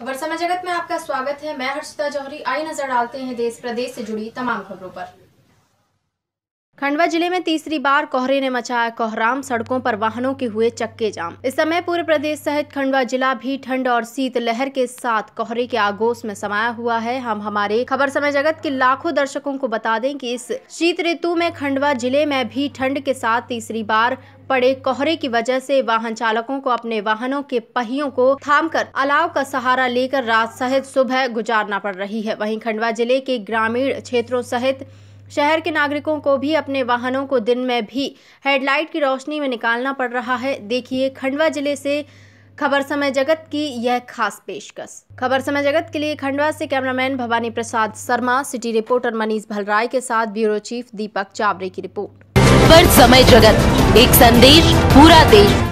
खबर समय जगत में आपका स्वागत है। मैं हर्षिता जौहरी। आई नज़र डालते हैं देश प्रदेश से जुड़ी तमाम खबरों पर। खंडवा ज़िले में तीसरी बार कोहरे ने मचाया कोहराम, सड़कों पर वाहनों के हुए चक्के जाम। इस समय पूरे प्रदेश सहित खंडवा जिला भी ठंड और शीत लहर के साथ कोहरे के आगोश में समाया हुआ है। हम हमारे खबर समय जगत के लाखों दर्शकों को बता दें कि इस शीत ऋतु में खंडवा ज़िले में भी ठंड के साथ तीसरी बार पड़े कोहरे की वजह से वाहन चालकों को अपने वाहनों के पहियों को थामकर अलाव का सहारा लेकर रात सहित सुबह गुजारना पड़ रही है। वहीं खंडवा ज़िले के ग्रामीण क्षेत्रों सहित शहर के नागरिकों को भी अपने वाहनों को दिन में भी हेडलाइट की रोशनी में निकालना पड़ रहा है। देखिए, खंडवा ज़िले से खबर समय जगत की यह खास पेशकश। खबर समय जगत के लिए खंडवा से cameraman Bhawani Prasad Sharma, city reporter Manish Bhalrai के साथ ब्यूरो चीफ दीपक चावरे की रिपोर्ट। खबर समय जगत, एक संदेश पूरा देश।